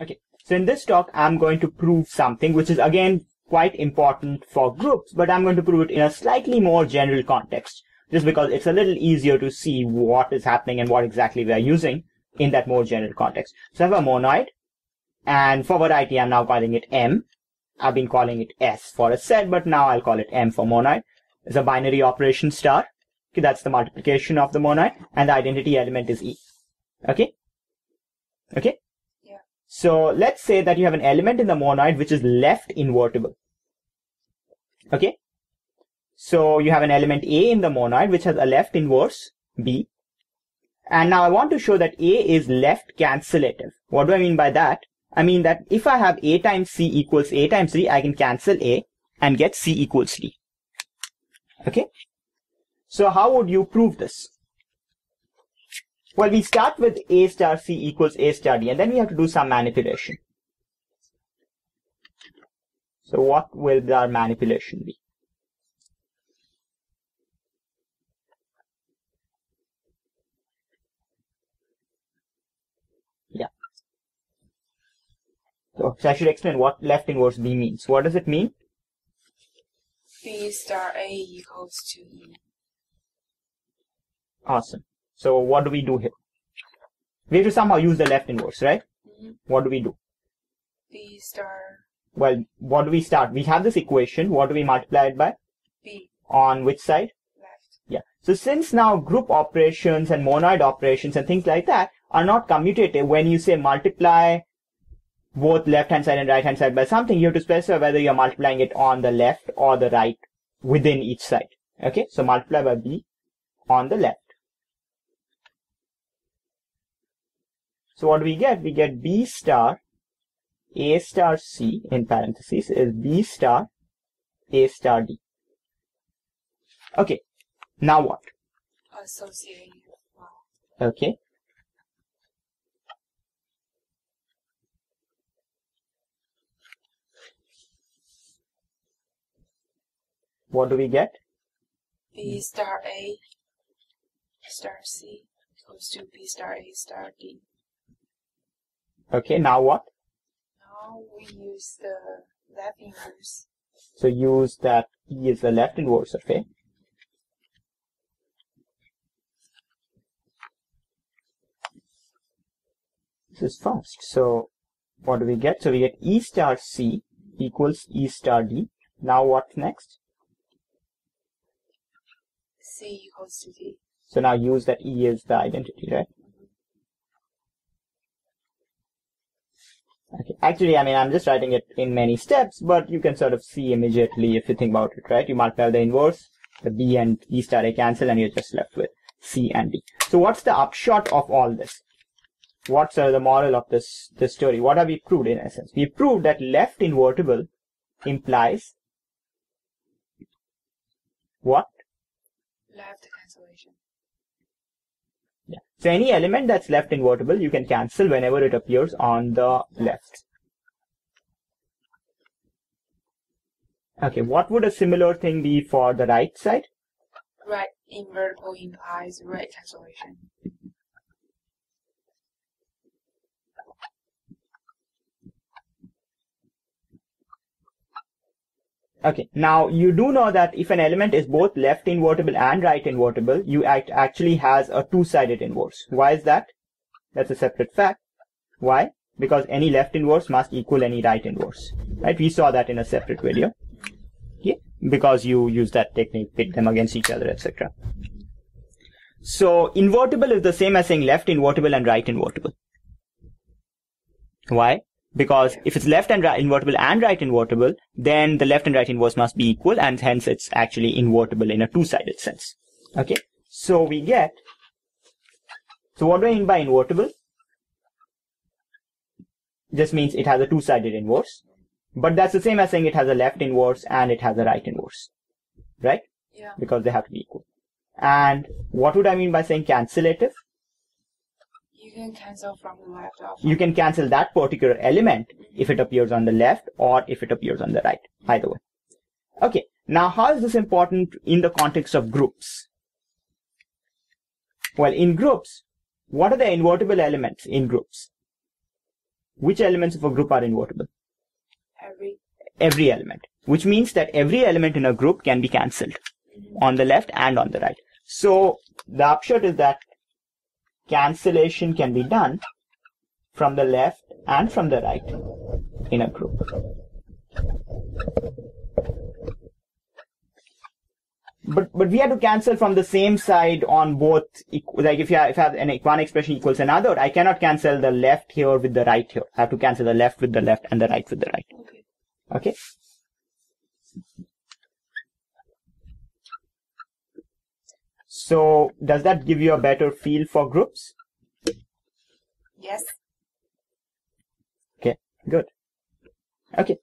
Okay, so in this talk, I'm going to prove something which is again quite important for groups, but I'm going to prove it in a slightly more general context, just because it's a little easier to see what is happening and what exactly we are using in that more general context. So I have a monoid, and for variety, I'm now calling it M. I've been calling it S for a set, but now I'll call it M for monoid. It's a binary operation star. Okay, that's the multiplication of the monoid, and the identity element is E. Okay? Okay? So let's say that you have an element in the monoid which is left invertible. Okay. So you have an element A in the monoid which has a left inverse B. And now I want to show that A is left cancellative. What do I mean by that? I mean that if I have A times C equals A times D, I can cancel A and get C equals D. Okay. So how would you prove this? Well, we start with A star C equals A star D, and then we have to do some manipulation. So what will our manipulation be? Yeah. So, so I should explain what left inverse B means. What does it mean? B star A equals to E. Awesome. So what do we do here? We have to somehow use the left inverse, right? Mhm. What do we do? B star Well, what do we start? We have this equation. What do we multiply it by? B On which side? left. Yeah. So since now group operations and monoid operations and things like that are not commutative, when you say multiply both left hand side and right hand side by something, you have to specify whether you're multiplying it on the left or the right within each side. Okay. So multiply by B on the left. So what do we get? We get B star A star C in parentheses is B star A star D. Okay. Now what? Associated. Wow. Okay. What do we get? B star A star C equals to B star A star D. Okay, now what? Now we use the left inverse. So use that E is the left inverse of A. This is fast. So what do we get? So we get E star C equals E star D. Now what's next? C equals to D. So now use that E is the identity, right? Okay. Actually, I mean, I'm just writing it in many steps, but you can sort of see immediately if you think about it, right? You multiply the inverse, the B and E star A cancel, and you're just left with C and D. So what's the upshot of all this? What's uh, the moral of this, this story? What have we proved in essence? We proved that left invertible implies what? Left. So any element that's left invertible, you can cancel whenever it appears on the left. Okay, what would a similar thing be for the right side? Right invertible implies right cancellation. Okay, now you do know that if an element is both left invertible and right invertible, you act actually has a two-sided inverse. Why is that? That's a separate fact. Why? Because any left inverse must equal any right inverse. Right? We saw that in a separate video. Okay? Because you use that technique, pit them against each other, etc. So invertible is the same as saying left invertible and right invertible. Why? Because if it's left and right invertible and right invertible, then the left and right inverse must be equal and hence it's actually invertible in a two-sided sense. Okay. So we get, so what do I mean by invertible? Just means it has a two-sided inverse. But that's the same as saying it has a left inverse and it has a right inverse. Right? Yeah. Because they have to be equal. And what would I mean by saying cancellative? You can cancel from the left off. you can cancel that particular element if it appears on the left or if it appears on the right, either way. Okay, now how is this important in the context of groups? Well, in groups, what are the invertible elements in groups? which elements of a group are invertible? Every. Every element, which means that every element in a group can be cancelled mm-hmm. on the left and on the right. So the upshot is that cancellation can be done from the left and from the right in a group. But but we have to cancel from the same side on both. Like if you have, if I have an, one expression equals another, I cannot cancel the left here with the right here. I have to cancel the left with the left and the right with the right. Okay. Okay. So does that give you a better feel for groups? Yes. Okay, good. Okay.